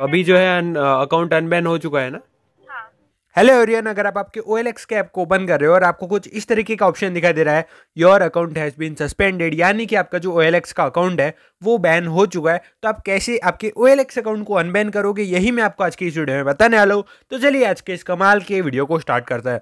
अभी जो है अकाउंट अनबैन हो चुका है ना? हाँ। हेलो एरियन अगर आप आपके ओ एल एक्स के ऐप को ओपन कर रहे हो और आपको कुछ इस तरीके का ऑप्शन दिखाई दे रहा है your account has been suspended यानी कि आपका जो ओ एल एक्स का अकाउंट है वो बैन हो चुका है तो आप कैसे आपके ओ एल एक्स अकाउंट को अनबैन करोगे? यही मैं आपको आज की इस वीडियो में बताने वाला हूँ। तो चलिए आज के इस कमाल के वीडियो को स्टार्ट करता है।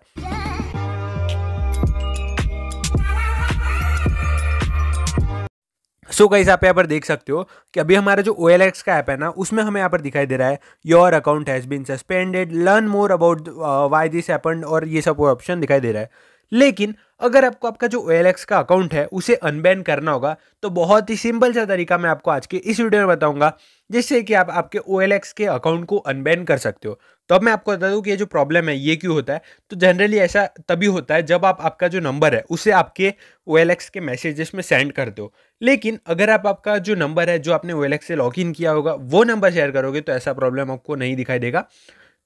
सो so गाइस आप यहाँ पर देख सकते हो कि अभी हमारा जो OLX का ऐप है ना, उसमें हमें यहाँ पर दिखाई दे रहा है your account has been suspended learn more about why this happen और ये सब ऑप्शन दिखाई दे रहा है। लेकिन अगर आपको आपका जो OLX का अकाउंट है, उसे अनबैन करना होगा तो बहुत ही सिंपल सा तरीका मैं आपको आज के इस वीडियो में बताऊँगा, जिससे कि आप आपके OLX के अकाउंट को अनबैन कर सकते हो। तो अब मैं आपको बता दूँ कि ये जो प्रॉब्लम है, ये क्यों होता है? तो जनरली ऐसा तभी होता है जब आप आपका जो नंबर है, उसे आपके OLX के मैसेजेस में सेंड करते हो। लेकिन अगर आप आपका जो नंबर है, जो आपने OLX से लॉग इन किया होगा, वो नंबर शेयर करोगे तो ऐसा प्रॉब्लम आपको नहीं दिखाई देगा।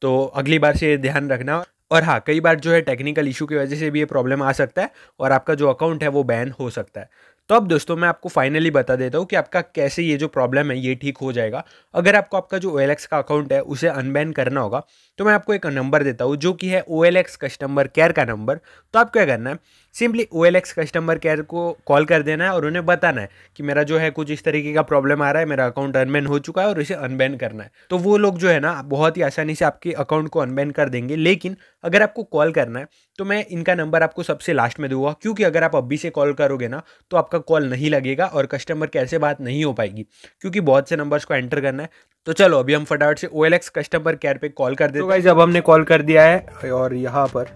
तो अगली बार से ध्यान रखना। और हाँ कई बार जो है टेक्निकल इशू की वजह से भी ये प्रॉब्लम आ सकता है और आपका जो अकाउंट है वो बैन हो सकता है। तो अब दोस्तों, मैं आपको फाइनली बता देता हूँ कि आपका कैसे ये जो प्रॉब्लम है, ये ठीक हो जाएगा। अगर आपको आपका जो ओ का अकाउंट है, उसे अनबैन करना होगा तो मैं आपको एक नंबर देता हूँ, जो कि है O L X customer care का नंबर। तो आप क्या करना है? Simply O L X customer care को कॉल कर देना है और उन्हें बताना है कि मेरा जो है कुछ इस तरीके का प्रॉब्लम आ रहा है, मेरा अकाउंट अनबैन हो चुका है और इसे अनबैन करना है। तो वो लोग जो है ना, बहुत ही आसानी से आपके अकाउंट को अनबैन कर देंगे। लेकिन अगर आपको कॉल करना है तो मैं इनका नंबर आपको सबसे लास्ट में दूँगा, क्योंकि अगर आप अभी से कॉल करोगे ना तो आपका कॉल नहीं लगेगा और कस्टमर केयर से बात नहीं हो पाएगी, क्योंकि बहुत से नंबर्स को एंटर करना है। तो चलो अभी हम फटाफट से OLX कस्टमर केयर पे कॉल कर देते हैं जब हमने कॉल कर दिया है और यहाँ पर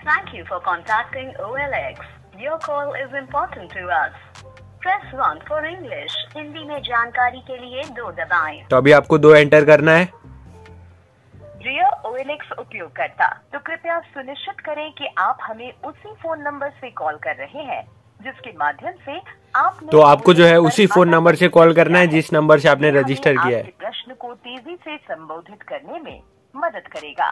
Thank you for contacting OLX. Your call is important to us. Press 1 for English. Hindi में जानकारी के लिए दो दबाएँ। तो अभी आपको दो एंटर करना है प्रिय OLX उपयोगकर्ता तो कृपया सुनिश्चित करें कि आप हमें उसी फ़ोन नंबर से कॉल कर रहे हैं जिसके माध्यम से आप तो आपको जो है उसी फ़ोन नंबर से कॉल करना है जिस नंबर से आपने रजिस्टर किया है प्रश्न को तेज़ी से संबोधित करने में मदद करेगा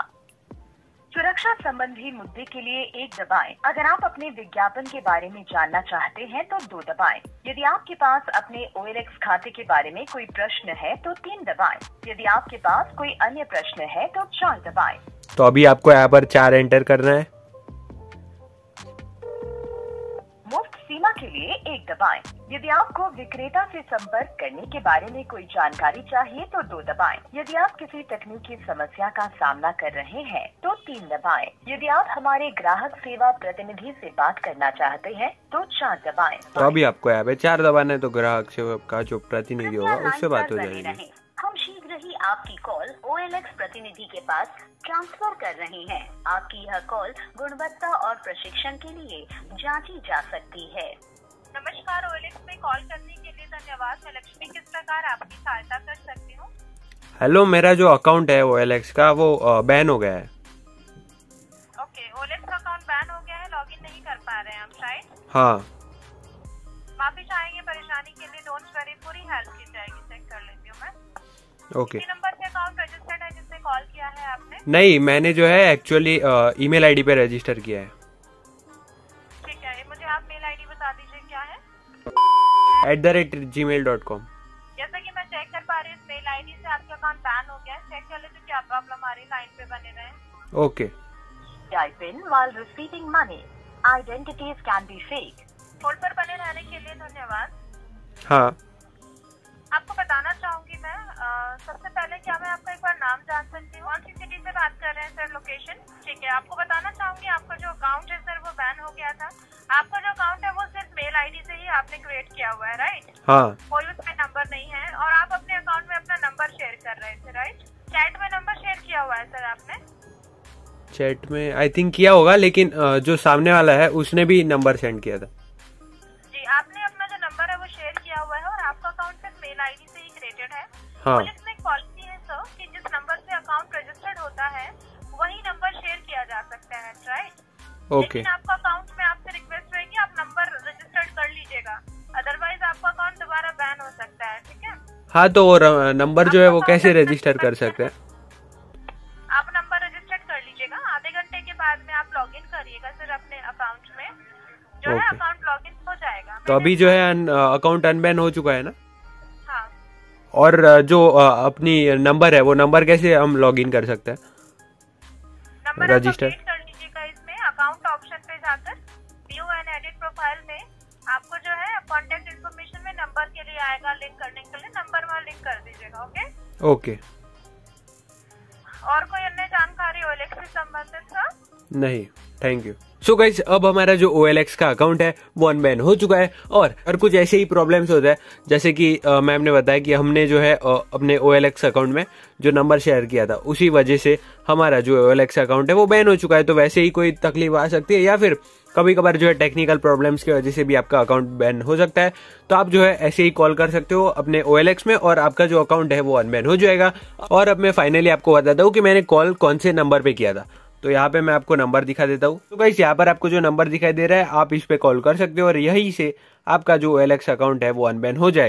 सुरक्षा संबंधी मुद्दे के लिए एक दबाएँ। अगर आप अपने विज्ञापन के बारे में जानना चाहते हैं तो दो दबाएँ। यदि आपके पास अपने ओ खाते के बारे में कोई प्रश्न है तो तीन दबाएँ। यदि आपके पास कोई अन्य प्रश्न है तो चार दबाएँ। तो अभी आपको यहाँ पर चार एंटर करना है के लिए एक दबाएँ। यदि आपको विक्रेता से संपर्क करने के बारे में कोई जानकारी चाहिए तो दो दबाएँ। यदि आप किसी तकनीकी समस्या का सामना कर रहे हैं तो तीन दबाएँ। यदि आप हमारे ग्राहक सेवा प्रतिनिधि से बात करना चाहते हैं तो चार दबाएँ। तो अभी आपको पे चार दबाना है तो ग्राहक सेवा का जो प्रतिनिधि होगा उससे बात हो जाएगी रहें। ही आपकी कॉल ओएलएक्स प्रतिनिधि के पास ट्रांसफ़र कर रहे हैं। आपकी यह कॉल गुणवत्ता और प्रशिक्षण के लिए जांची जा सकती है। नमस्कार ओएलएक्स में कॉल करने के लिए धन्यवाद। मैं लक्ष्मी किस प्रकार आपकी सहायता कर सकती हूँ? हेलो मेरा जो अकाउंट है वो एलेक्स का वो बैन हो गया है। ओके ओएलएक्स का अकाउंट बैन हो गया है लॉगिन नहीं कर पा रहे हैं हम शायद हाँ। माफ़ी चाहेंगे परेशानी के लिए डोंट वरी पूरी हेल्प की जाएगी चेक कर लेती हूँ मैं। ओके नंबर से अकाउंट रजिस्टर्ड है जिससे कॉल किया है आपने? नहीं मैंने जो है एक्चुअली ईमेल आईडी पे रजिस्टर किया है। ठीक है मुझे आप मेल आईडी बता दीजिए क्या है? At the rate Gmail dot com जैसा कि मैं चेक कर पा रही हूँ इस मेल आईडी से आपका अकाउंट बैन हो गया है। चेक कर लेते क्या प्रॉब्लम आ रही लाइन पे बने रहे okay type in while receiving money. Identities can be fake. Hold पर बने रहने के लिए धन्यवाद। हाँ। सबसे पहले क्या मैं आपका एक बार नाम जान सकती हूँ? कौन सी सिटी से बात कर रहे हैं सर लोकेशन ठीक है आपको बताना चाहूँगी आपका जो अकाउंट है सर वो बैन हो गया था। आपका जो अकाउंट है वो सिर्फ़ मेल आईडी से ही आपने क्रिएट किया हुआ है राइट हाँ। कोई उसमें नंबर नहीं है और आप अपने अकाउंट में अपना नंबर शेयर कर रहे थे राइट चैट में नंबर शेयर किया हुआ है सर आपने? चैट में आई थिंक किया होगा लेकिन जो सामने वाला है उसने भी नंबर सेंड किया था। जी आपने अपना जो नंबर है वो शेयर किया हुआ है और आपका अकाउंट सिर्फ़ मेल आईडी से ही क्रिएटेड है। हाँ। पुलिस एक पॉलिसी है सर कि जिस नंबर से अकाउंट रजिस्टर्ड होता है वही नंबर शेयर किया जा सकता है राइट ओके लेकिन आपका अकाउंट में आपसे रिक्वेस्ट रहेगी आप नंबर रजिस्टर्ड कर लीजिएगा। अदरवाइज़ आपका अकाउंट दोबारा बैन हो सकता है ठीक है? हाँ तो नंबर जो है वो कैसे रजिस्टर कर सकते हैं? आप नंबर रजिस्टर्ड कर लीजिएगा। आधे घंटे के बाद में आप लॉग इन करिएगा सर अपने अकाउंट में। जो है अकाउंट लॉग इन हो जाएगा। तो अभी जो है अकाउंट अनबैन हो चुका है ना? और जो अपनी नंबर है वो नंबर कैसे हम लॉग इन कर सकते हैं? रजिस्टर कर लीजिएगा इसमें अकाउंट ऑप्शन पे जाकर व्यू एंड एडिट प्रोफ़ाइल में आपको जो है कॉन्टेक्ट इन्फॉर्मेशन में नंबर के लिए आएगा लिंक करने के लिए नंबर वहाँ लिंक कर दीजिएगा ओके ओके और कोई अन्य जानकारी ओएलएक्स से संबंधित सर नहीं. Thank you so so guys अब हमारा जो ओएलएक्स का अकाउंट है, वो अनबैन हो चुका है और और कुछ ऐसे ही प्रॉब्लम्स होता है। जैसे कि मैम ने बताया कि हमने जो है अपने OLX अकाउंट में जो नंबर शेयर किया था, उसी वजह से हमारा जो OLX अकाउंट है, वो बैन हो चुका है। तो वैसे ही कोई तकलीफ़ आ सकती है या फिर कभी कभार जो है टेक्निकल प्रॉब्लम्स की वजह से भी आपका अकाउंट बैन हो सकता है। तो आप जो है, ऐसे ही कॉल कर सकते हो अपने OLX में और आपका जो अकाउंट है, वो अनबैन हो जाएगा। और अब मैं फाइनली आपको बताता हूँ कि मैंने कॉल कौन से नंबर पे किया था। तो यहाँ पे मैं आपको नंबर दिखा देता हूँ। तो गाइस, यहाँ पर आपको जो नंबर दिखाई दे रहा है, आप इस पे कॉल कर सकते हो और यही से आपका जो एलेक्स अकाउंट है, वो अनबैन हो जाएगा।